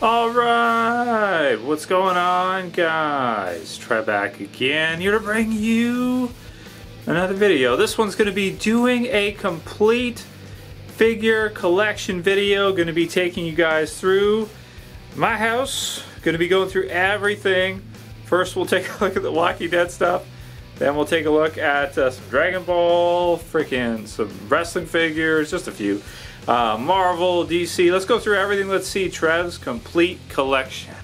All right, what's going on, guys? Trev back again here to bring you another video. This one's going to be doing a complete figure collection video. Going to be taking you guys through my house. Going to be going through everything. First, we'll take a look at the Walking Dead stuff. Then we'll take a look at uh, some Dragon Ball, freaking some wrestling figures, just a few. Uh, Marvel, DC. Let's go through everything. Let's see Trev's complete collection.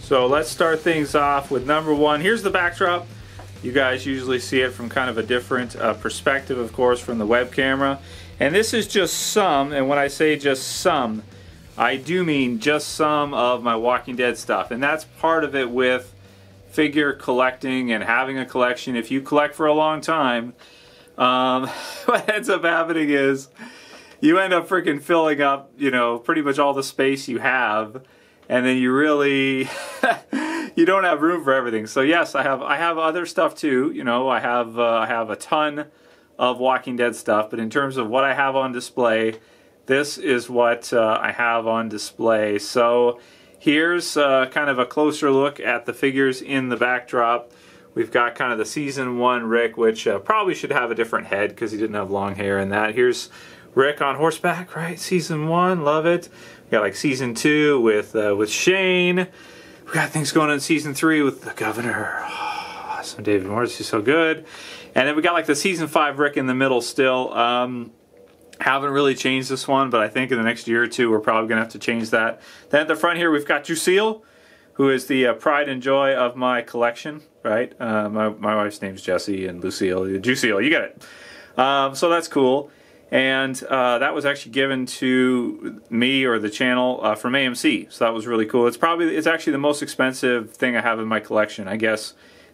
So let's start things off with number one. Here's the backdrop. You guys usually see it from kind of a different uh, perspective, of course, from the web camera. And this is just some, and when I say just some, I do mean just some of my Walking Dead stuff. And that's part of it with figure collecting and having a collection. If you collect for a long time, um, what ends up happening is you end up freaking filling up, you know, pretty much all the space you have. And then you really, you don't have room for everything. So yes, I have, I have other stuff too. You know, I have, uh, I have a ton of Walking Dead stuff, but in terms of what I have on display, this is what uh, I have on display. So here's uh, kind of a closer look at the figures in the backdrop. We've got kind of the season one Rick, which uh, probably should have a different head because he didn't have long hair in that. Here's Rick on horseback, right? Season one, love it. We got like season two with uh, with Shane. We got things going on in season three with the governor. Oh, awesome, David Morrissey, he's so good. And then we got like the season five Rick in the middle still. Um, haven't really changed this one, but I think in the next year or two we're probably going to have to change that. Then at the front here we've got Lucille, who is the uh, pride and joy of my collection, right? Uh, my, my wife's name's Jessie and Lucille. Lucille, you get it. Um, so that's cool. And uh, that was actually given to me or the channel uh, from AMC, so that was really cool. It's probably it's actually the most expensive thing I have in my collection, I guess.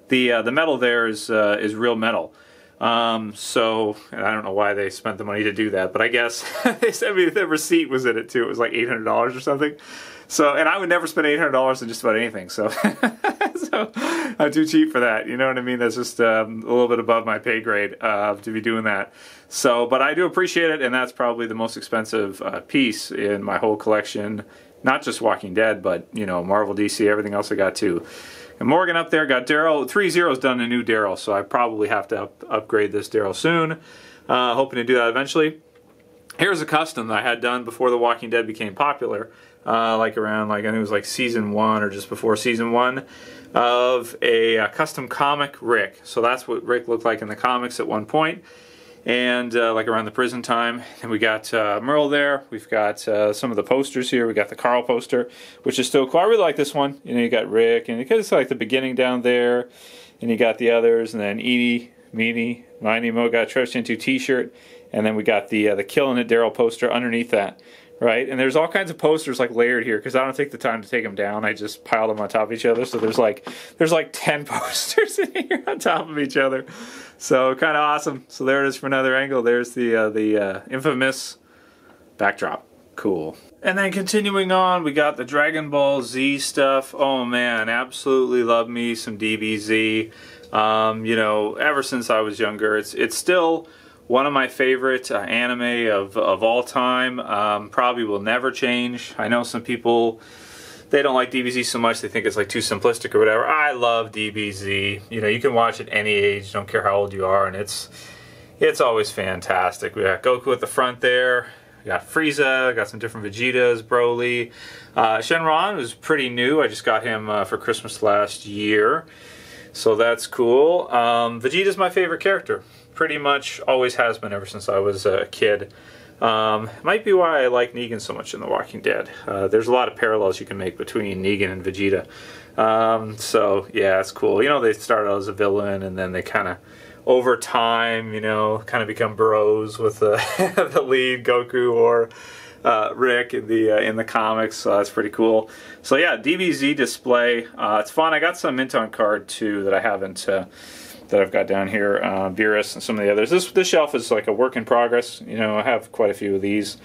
The uh, the metal there is uh, is real metal. Um, so I don't know why they spent the money to do that, but I guess they sent me the receipt was in it too. It was like eight hundred dollars or something. So and I would never spend eight hundred dollars on just about anything. So so I'm too cheap for that. You know what I mean? That's just um, a little bit above my pay grade uh, to be doing that. So, but I do appreciate it, and that's probably the most expensive uh, piece in my whole collection. Not just Walking Dead, but you know Marvel, DC, everything else I got too. And Morgan up there got Daryl. Three Zero's done a new Daryl, so I probably have to up, upgrade this Daryl soon. Uh, hoping to do that eventually. Here's a custom that I had done before The Walking Dead became popular, uh, like around like I think it was like season one or just before season one, of a, a custom comic Rick. So that's what Rick looked like in the comics at one point and uh, like around the prison time. And we got uh, Merle there. We've got uh, some of the posters here. We got the Carl poster, which is still cool. I really like this one. You know, you got Rick, and because it's like the beginning down there, and you got the others, and then Edie, Meanie, Miney Mo got Trust Into T-shirt, and then we got the uh, the Killing It Daryl poster underneath that right? And there's all kinds of posters like layered here because I don't take the time to take them down. I just pile them on top of each other. So there's like there's like ten posters in here on top of each other. So kind of awesome. So there it is from another angle. There's the uh, the uh, infamous backdrop. Cool. And then continuing on, we got the Dragon Ball Z stuff. Oh man, absolutely love me some DBZ. Um, you know, ever since I was younger, it's it's still one of my favorite uh, anime of, of all time. Um, probably will never change. I know some people they don't like DBZ so much. They think it's like too simplistic or whatever. I love DBZ. You know, you can watch at any age. Don't care how old you are, and it's it's always fantastic. We got Goku at the front there. We got Frieza. Got some different Vegetas. Broly. Uh, Shenron was pretty new. I just got him uh, for Christmas last year, so that's cool. Um, Vegeta's my favorite character pretty much always has been ever since I was a kid. Um, might be why I like Negan so much in The Walking Dead. Uh, there's a lot of parallels you can make between Negan and Vegeta. Um, so yeah, it's cool. You know, they start out as a villain and then they kind of, over time, you know, kind of become bros with the, the lead Goku or uh, Rick in the uh, in the comics. So that's pretty cool. So yeah, DBZ display. Uh, it's fun. I got some mint on card too that I haven't uh, that I've got down here, uh, Beerus and some of the others. This this shelf is like a work in progress. You know, I have quite a few of these.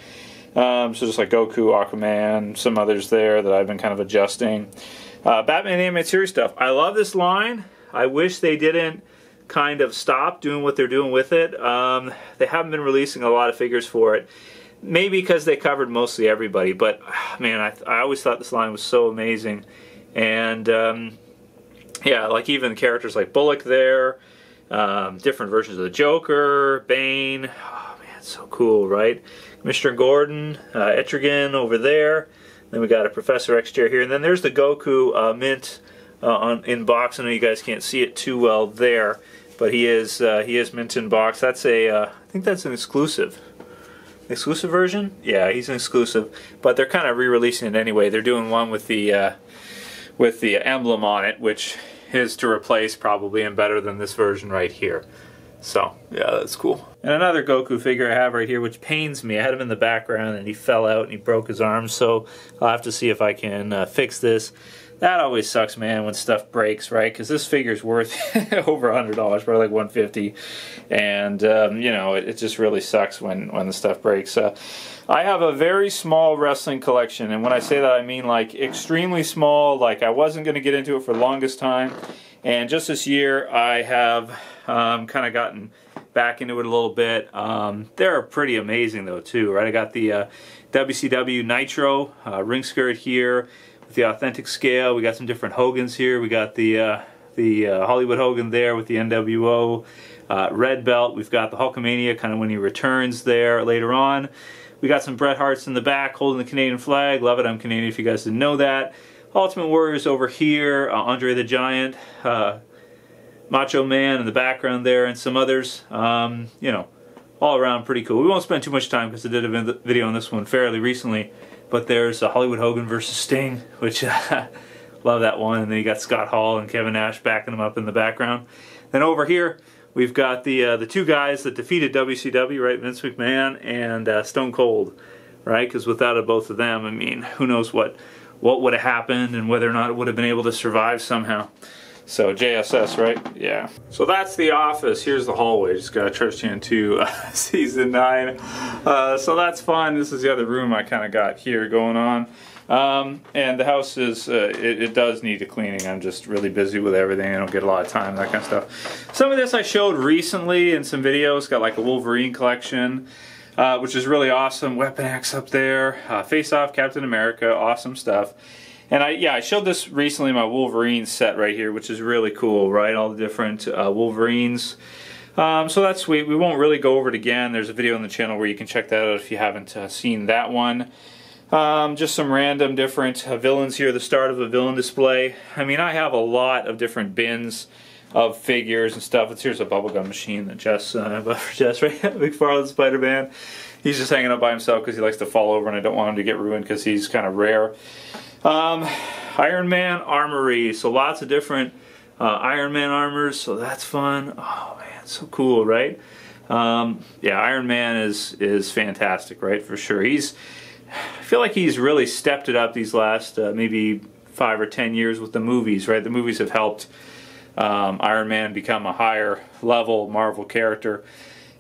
Um, so just like Goku, Aquaman, some others there that I've been kind of adjusting. Uh, Batman animated series stuff. I love this line. I wish they didn't kind of stop doing what they're doing with it. Um, they haven't been releasing a lot of figures for it. Maybe because they covered mostly everybody, but man, I, I always thought this line was so amazing. And um, yeah, like even characters like Bullock there, um, different versions of the Joker, Bane. Oh man, so cool, right? Mr. Gordon, uh, Etrigan over there. Then we got a Professor X chair here, and then there's the Goku uh, mint uh, on in box. I know you guys can't see it too well there, but he is uh, he is mint in box. That's a uh, I think that's an exclusive. Exclusive version? Yeah, he's an exclusive, but they're kind of re-releasing it anyway. They're doing one with the uh, with the emblem on it, which is to replace probably and better than this version right here. So, yeah, that's cool. And another Goku figure I have right here, which pains me. I had him in the background and he fell out and he broke his arm, so I'll have to see if I can uh, fix this. That always sucks, man, when stuff breaks, right? Because this figure's worth over $100, probably like 150 And, um, you know, it, it, just really sucks when, when the stuff breaks. Uh, I have a very small wrestling collection, and when I say that, I mean like extremely small, like I wasn't going to get into it for the longest time. And just this year, I have um, kind of gotten back into it a little bit. Um, they're pretty amazing though too, right? I got the uh, WCW Nitro uh, ring skirt here with the authentic scale. We got some different Hogans here. We got the uh, the uh, Hollywood Hogan there with the NWO uh, red belt. We've got the Hulkamania kind of when he returns there later on. We got some Bret Harts in the back holding the Canadian flag. Love it, I'm Canadian if you guys didn't know that. Ultimate Warriors over here, uh, Andre the Giant, uh, Macho Man in the background there, and some others. Um, you know, all around pretty cool. We won't spend too much time because I did a video on this one fairly recently. But there's a Hollywood Hogan versus Sting, which love that one. And then you got Scott Hall and Kevin Nash backing them up in the background. Then over here, we've got the uh, the two guys that defeated WCW, right? Vince McMahon and uh, Stone Cold, right? Because without both of them, I mean, who knows what what would have happened and whether or not it would have been able to survive somehow. So JSS, right? Yeah. So that's the office. Here's the hallway. Just got a Church Stand 2 uh, season 9. Uh, so that's fun. This is the other room I kind of got here going on. Um, and the house is, uh, it, it, does need a cleaning. I'm just really busy with everything. I don't get a lot of time, that kind of stuff. Some of this I showed recently in some videos. Got like a Wolverine collection. Uh, which is really awesome. Weapon X up there, uh, Face Off, Captain America, awesome stuff. And I, yeah, I showed this recently, my Wolverine set right here, which is really cool, right? All the different uh, Wolverines. Um, so that's sweet. We won't really go over it again. There's a video on the channel where you can check that out if you haven't uh, seen that one. Um, just some random different uh, villains here, the start of a villain display. I mean, I have a lot of different bins of figures and stuff. It's here's a bubblegum machine that Jess, uh, Jess, right? McFarlane Spider-Man. He's just hanging out by himself because he likes to fall over and I don't want him to get ruined because he's kind of rare. Um, Iron Man Armory, so lots of different uh, Iron Man armors, so that's fun. Oh man, so cool, right? Um, yeah, Iron Man is is fantastic, right? For sure. He's, feel like he's really stepped it up these last uh, maybe five or ten years with the movies, right? The movies have helped um, Iron Man become a higher level Marvel character,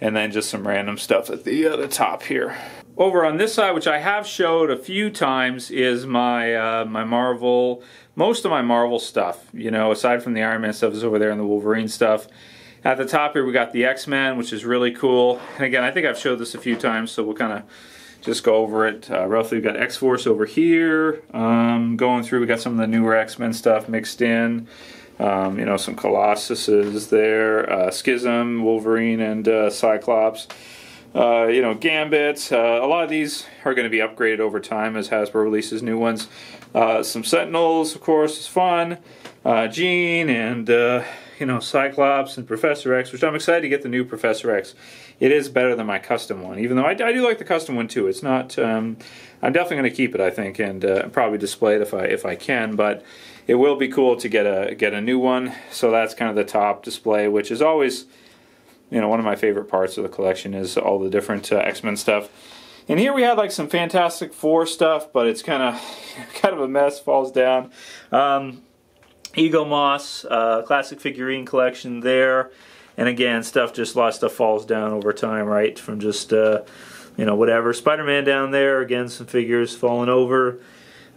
and then just some random stuff at the, uh, top here. Over on this side, which I have showed a few times, is my uh, my Marvel, most of my Marvel stuff. You know, aside from the Iron Man stuff, is over there and the Wolverine stuff. At the top here, we got the X-Men, which is really cool. And again, I think I've showed this a few times, so we'll kind of just go over it. Uh, roughly, we've got X-Force over here. Um, going through, we got some of the newer X-Men stuff mixed in. Um, you know, some Colossuses there, uh, Schism, Wolverine, and uh, Cyclops. Uh, you know, Gambit. Uh, a lot of these are going to be upgraded over time as Hasbro releases new ones. Uh, some Sentinels, of course, is fun. Uh, Jean and you know Cyclops and Professor X, which I'm excited to get the new Professor X. It is better than my custom one, even though I, I do like the custom one too. It's not. Um, I'm definitely going to keep it, I think, and uh, probably display it if I if I can. But it will be cool to get a get a new one. So that's kind of the top display, which is always you know, one of my favorite parts of the collection is all the different uh, X-Men stuff. And here we had like some Fantastic Four stuff, but it's kind of kind of a mess. Falls down. Um, Eaglemoss, uh, classic figurine collection there, and again, stuff just a lot of stuff falls down over time, right? From just uh, you know whatever. Spider-Man down there, again, some figures falling over.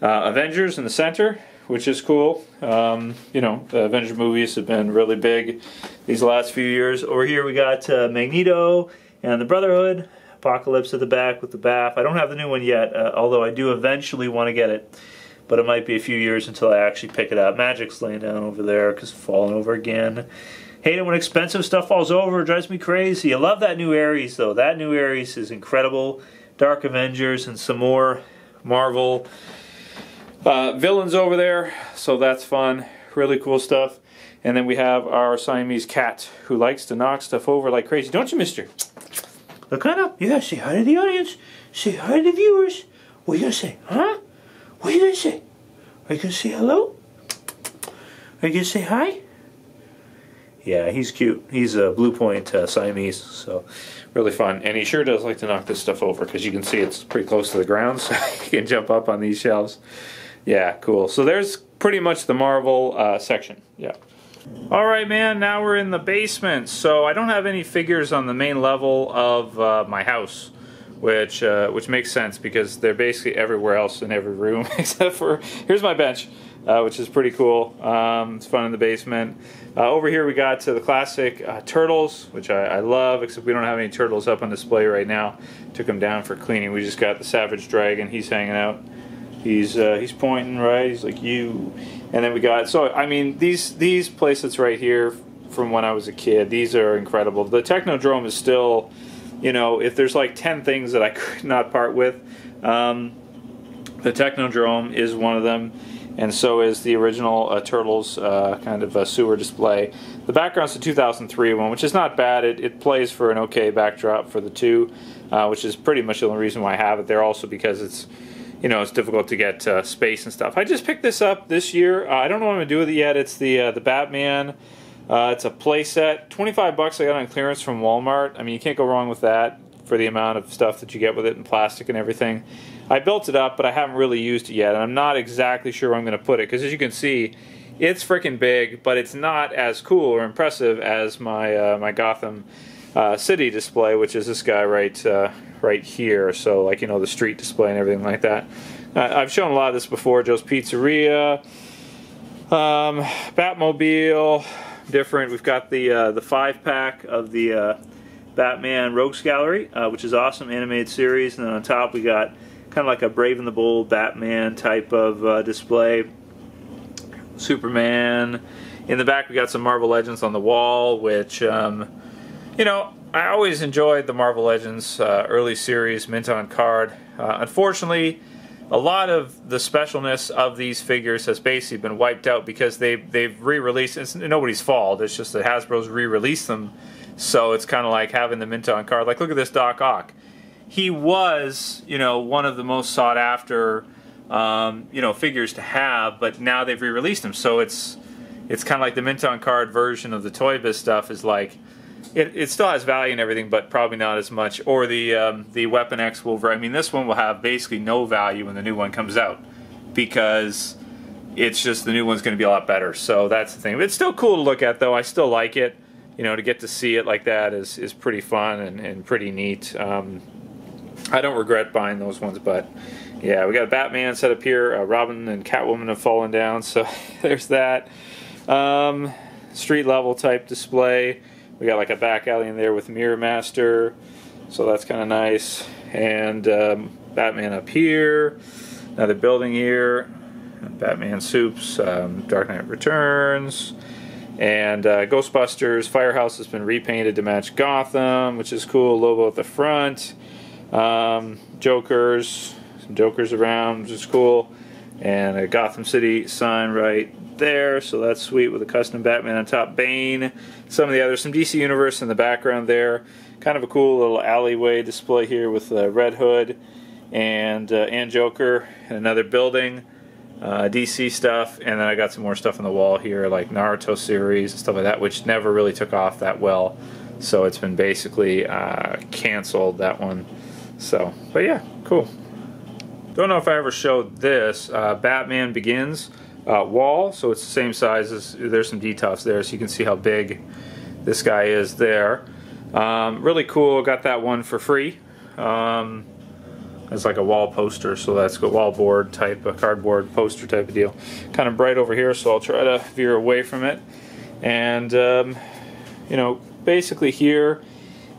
Uh, Avengers in the center, which is cool. Um, you know, the Avenger movies have been really big these last few years. Over here we got uh, Magneto and the Brotherhood. Apocalypse at the back with the BAF. I don't have the new one yet, uh, although I do eventually want to get it. But it might be a few years until I actually pick it up. Magik's laying down over there because falling over again. Hate it when expensive stuff falls over. It drives me crazy. I love that new Ares, though. That new Ares is incredible. Dark Avengers and some more Marvel uh, villains over there. So that's fun. Really cool stuff. And then we have our Siamese cat who likes to knock stuff over like crazy. Don't you, mister? Look on up. Yeah, say hi to the audience. Say hi to the viewers. What are you going to say? Huh? What are you going to say? Hello? Are you going to say hi? Yeah, he's cute. He's a Blue Point uh, Siamese, so really fun. And he sure does like to knock this stuff over because you can see it's pretty close to the ground, so he can jump up on these shelves. Yeah, cool. So there's pretty much the Marvel uh, section. Yeah. All right, man. Now we're in the basement. So I don't have any figures on the main level of uh, my house, which uh, which makes sense because they're basically everywhere else in every room except for here's my bench uh, which is pretty cool. Um, it's fun in the basement. Uh, over here we got to the classic uh, turtles, which I, I, love, except we don't have any turtles up on display right now. Took them down for cleaning. We just got the Savage Dragon. He's hanging out. He's uh, he's pointing right. He's like you. And then we got so I mean these these places right here from when I was a kid. These are incredible. The Technodrome is still, you know, if there's like ten things that I could not part with, um, the Technodrome is one of them and so is the original uh, Turtles uh, kind of a sewer display. The background's the 2003 one, which is not bad. It, it plays for an okay backdrop for the two, uh, which is pretty much the only reason why I have it there. Also because it's, you know, it's difficult to get uh, space and stuff. I just picked this up this year. Uh, I don't know what I'm gonna do with it yet. It's the uh, the Batman. It's a playset, 25 bucks. I got on clearance from Walmart. I mean, you can't go wrong with that for the amount of stuff that you get with it and plastic and everything. I built it up, but I haven't really used it yet, and I'm not exactly sure where I'm going to put it because as you can see, it's freaking big, but it's not as cool or impressive as my uh, my Gotham uh, City display, which is this guy right uh, right here. So like you know the street display and everything like that. Uh, I've shown a lot of this before. Joe's Pizzeria, um, Batmobile, different. We've got the uh, the five pack of the uh, Batman Rogues Gallery, which is awesome animated series, and then on top we got kind of like a Brave and the Bold Batman type of uh, display. Superman. In the back, we got some Marvel Legends on the wall, which, um, you know, I always enjoyed the Marvel Legends uh, early series, mint on card. Uh, unfortunately, a lot of the specialness of these figures has basically been wiped out because they they've re-released. It's nobody's fault. It's just that Hasbro's re-released them, so it's kind of like having the mint on card. Like, look at this Doc Ock he was, you know, one of the most sought after, um, you know, figures to have. But now they've re-released him, so it's it's kind of like the mint on card version of the Toy Biz stuff is like. It, it still has value and everything, but probably not as much. Or the um, the Weapon X Wolverine. I mean, this one will have basically no value when the new one comes out because it's just the new one's going to be a lot better. So that's the thing. But it's still cool to look at, though. I still like it. You know, to get to see it like that is is pretty fun and, and pretty neat. Um, I don't regret buying those ones, but yeah, we got Batman set up here. Uh, Robin and Catwoman have fallen down, so there's that. Um, street level type display. We got like a back alley in there with Mirror Master, so that's kind of nice. And um, Batman up here, another building here. Batman Soups, um, Dark Knight Returns, and uh, Ghostbusters. Firehouse has been repainted to match Gotham, which is cool. Logo at the front. Um, Jokers, some Jokers around, which is cool. And a Gotham City sign right there, so that's sweet with a custom Batman on top. Bane, some of the others, some DC Universe in the background there. Kind of a cool little alleyway display here with uh, Red Hood and uh, and Joker and another building. Uh, DC stuff, and then I got some more stuff on the wall here, like Naruto series and stuff like that, which never really took off that well. So it's been basically uh, canceled that one. So, but yeah, cool. Don't know if I ever showed this. Uh, Batman Begins uh, wall, so it's the same size as there's some details there, so you can see how big this guy is there. Um, really cool. Got that one for free. Um, as like a wall poster. So that's a wall board type, a cardboard poster type of deal. Kind of bright over here, so I'll try to veer away from it. And um, you know, basically here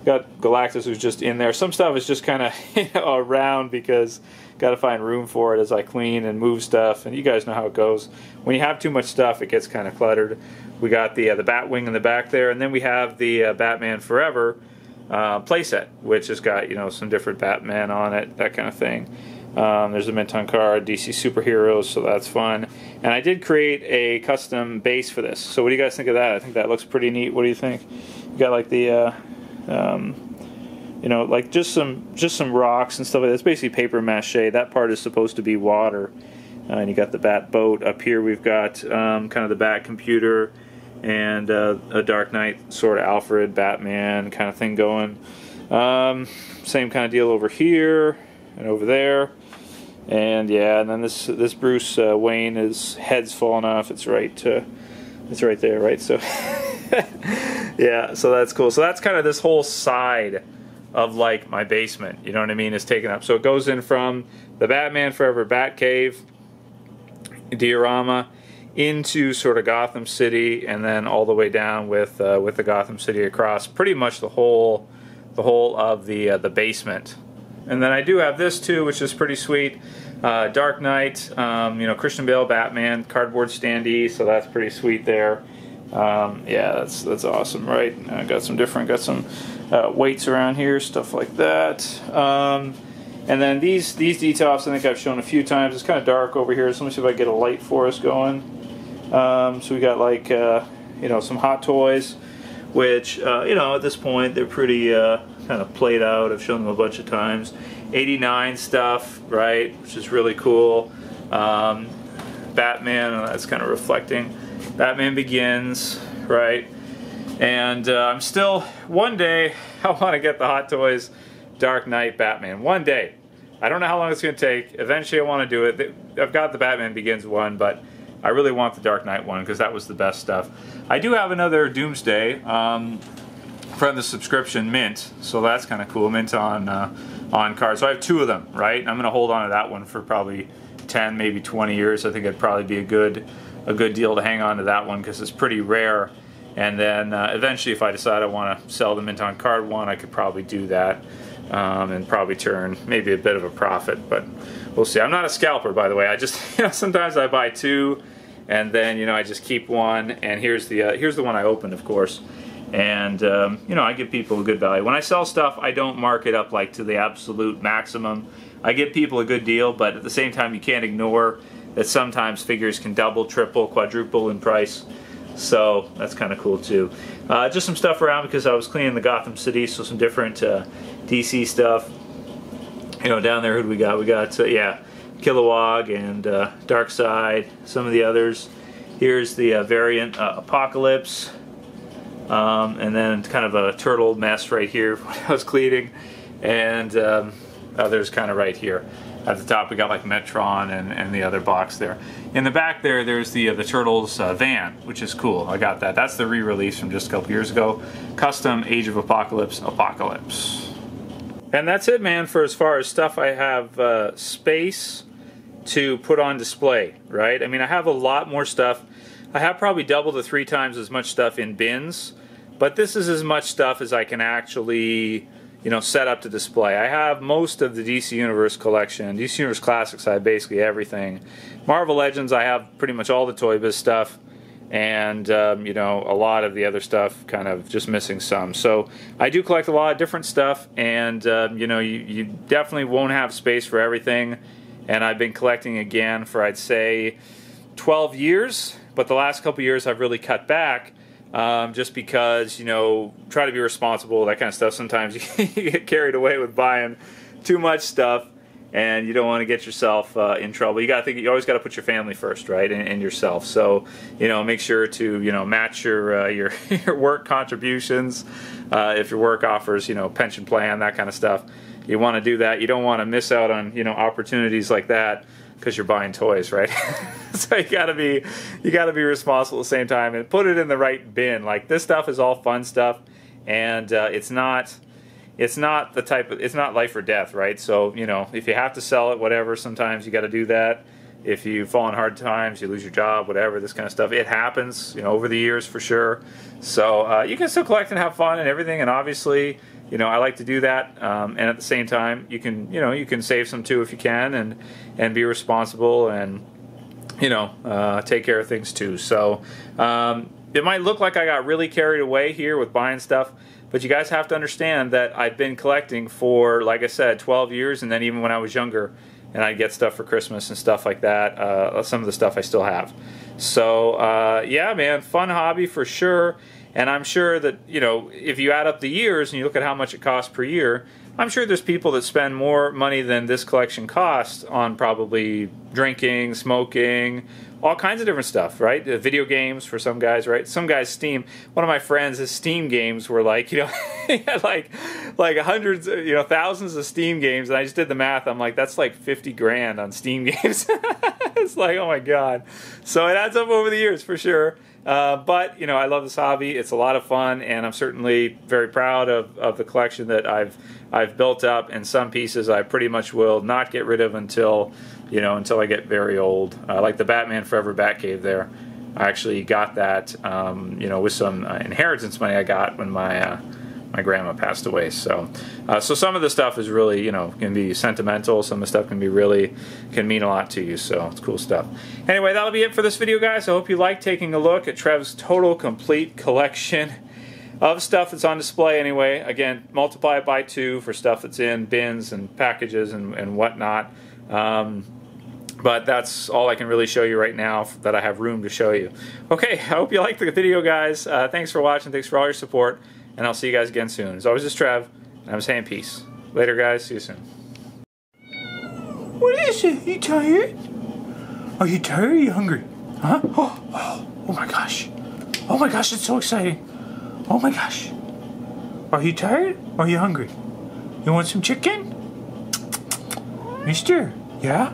got Galactus who's just in there. Some stuff is just kind of around because got to find room for it as I clean and move stuff. And you guys know how it goes. When you have too much stuff, it gets kind of cluttered. We got the uh, the Batwing in the back there, and then we have the uh, Batman Forever uh, playset, which has got you know some different Batman on it, that kind of thing. Um, there's a Minton card, DC superheroes, so that's fun. And I did create a custom base for this. So what do you guys think of that? I think that looks pretty neat. What do you think? You got like the, uh, um, you know, like just some just some rocks and stuff like that. It's basically paper mache. That part is supposed to be water. Uh, and you got the bat boat up here. We've got um, kind of the bat computer and uh, a Dark Knight sort of Alfred, Batman kind of thing going. Um, same kind of deal over here and over there. And yeah, and then this this Bruce uh, Wayne, his head's falling off. It's right, uh, it's right there, right? So yeah, so that's cool. So that's kind of this whole side of like my basement. You know what I mean? Is taken up. So it goes in from the Batman Forever Batcave diorama into sort of Gotham City, and then all the way down with uh, with the Gotham City across pretty much the whole the whole of the uh, the basement. And then I do have this too, which is pretty sweet. Uh, Dark Knight, um, you know, Christian Bale, Batman, cardboard standee, so that's pretty sweet there. Um, yeah, that's that's awesome, right? I got some different, got some uh, weights around here, stuff like that. Um, and then these these detops, I think I've shown a few times. It's kind of dark over here, so let me see if I get a light for us going. Um, so we got like uh, you know some hot toys, which uh, you know at this point they're pretty uh, kind of played out. I've shown them a bunch of times. 89 stuff, right, which is really cool. Um, Batman, that's kind of reflecting. Batman Begins, right? And uh, I'm still, one day, I want to get the Hot Toys Dark Knight Batman. One day. I don't know how long it's going to take. Eventually, I want to do it. I've got the Batman Begins one, but I really want the Dark Knight one because that was the best stuff. I do have another Doomsday um, from the subscription Mint, so that's kind of cool. Mint on uh, on cards. So I have two of them, right? I'm going to hold on to that one for probably 10, maybe 20 years. I think it'd probably be a good a good deal to hang on to that one because it's pretty rare. And then uh, eventually, if I decide I want to sell the Mint on card one, I could probably do that um, and probably turn maybe a bit of a profit. But we'll see. I'm not a scalper, by the way. I just you know sometimes I buy two and then you know I just keep one and here's the uh, here's the one I opened of course and um, you know I give people a good value when I sell stuff I don't mark it up like to the absolute maximum I give people a good deal but at the same time you can't ignore that sometimes figures can double triple quadruple in price. So that's kind of cool too. Uh, just some stuff around because I was cleaning the Gotham City so some different uh, DC stuff. You know down there who do we got? We got uh, yeah Kilowog and uh, Darkseid, some of the others. Here's the uh, variant uh, Apocalypse, um, and then kind of a turtle mess right here when I was cleaning, and um, others kind of right here. At the top we got like Metron and, and the other box there. In the back there, there's the uh, the Turtles uh, van, which is cool. I got that. That's the re-release from just a couple years ago. Custom Age of Apocalypse Apocalypse. And that's it, man, for as far as stuff I have uh, space to put on display, right? I mean, I have a lot more stuff. I have probably double to three times as much stuff in bins, but this is as much stuff as I can actually, you know, set up to display. I have most of the DC Universe collection. DC Universe Classics, I have basically everything. Marvel Legends, I have pretty much all the Toy Biz stuff, and, um, you know, a lot of the other stuff, kind of just missing some. So I do collect a lot of different stuff, and, um, you know, you, you definitely won't have space for everything and I've been collecting again for I'd say 12 years. But the last couple years I've really cut back. Um, just because you know try to be responsible that kind of stuff. Sometimes you get carried away with buying too much stuff and you don't want to get yourself uh, in trouble. You got to think you always got to put your family first right and, and, yourself. So you know make sure to you know match your uh, your, your work contributions uh, if your work offers you know pension plan that kind of stuff. You want to do that. You don't want to miss out on you know opportunities like that because you're buying toys, right? so you gotta be you gotta be responsible at the same time and put it in the right bin. Like this stuff is all fun stuff, and uh, it's not it's not the type of it's not life or death, right? So you know, if you have to sell it, whatever, sometimes you got to do that. If you fall in hard times, you lose your job, whatever, this kind of stuff, it happens, you know, over the years for sure. So uh, you can still collect and have fun and everything, and obviously, you know, I like to do that. Um, and at the same time, you can, you know, you can save some too if you can, and and be responsible and you know, uh, take care of things too. So um, it might look like I got really carried away here with buying stuff, but you guys have to understand that I've been collecting for, like I said, 12 years, and then even when I was younger, and I'd get stuff for Christmas and stuff like that. Uh, some of the stuff I still have. So uh, yeah, man, fun hobby for sure. And I'm sure that you know if you add up the years and you look at how much it costs per year, I'm sure there's people that spend more money than this collection costs on probably drinking, smoking, all kinds of different stuff, right? Uh, video games for some guys, right? Some guys Steam. One of my friends, his Steam games were like, you know, he had like like hundreds, you know, thousands of Steam games, and I just did the math. I'm like, that's like fifty grand on Steam games. it's like, oh my god. So it adds up over the years for sure. Uh, but you know, I love this hobby. It's a lot of fun, and I'm certainly very proud of, of the collection that I've I've built up. And some pieces I pretty much will not get rid of until you know until I get very old. Uh, like the Batman Forever Batcave there. I actually got that um, you know with some uh, inheritance money I got when my uh, my grandma passed away. So, uh, so some of the stuff is really, you know, can be sentimental. Some of the stuff can be really, can mean a lot to you. So it's cool stuff. Anyway, that'll be it for this video, guys. I hope you like taking a look at Trev's total complete collection of stuff that's on display anyway. Again, multiply it by two for stuff that's in bins and packages and, and whatnot. Um, but that's all I can really show you right now that I have room to show you. Okay, I hope you liked the video, guys. Uh, thanks for watching. Thanks for all your support and I'll see you guys again soon. As always, it's Trev, and I'm saying peace. Later, guys. See you soon. What is it? You tired? Are you tired or are you hungry? Huh? Oh, oh, oh my gosh. Oh my gosh, it's so exciting. Oh my gosh. Are you tired are you hungry? You want some chicken? Mister, yeah?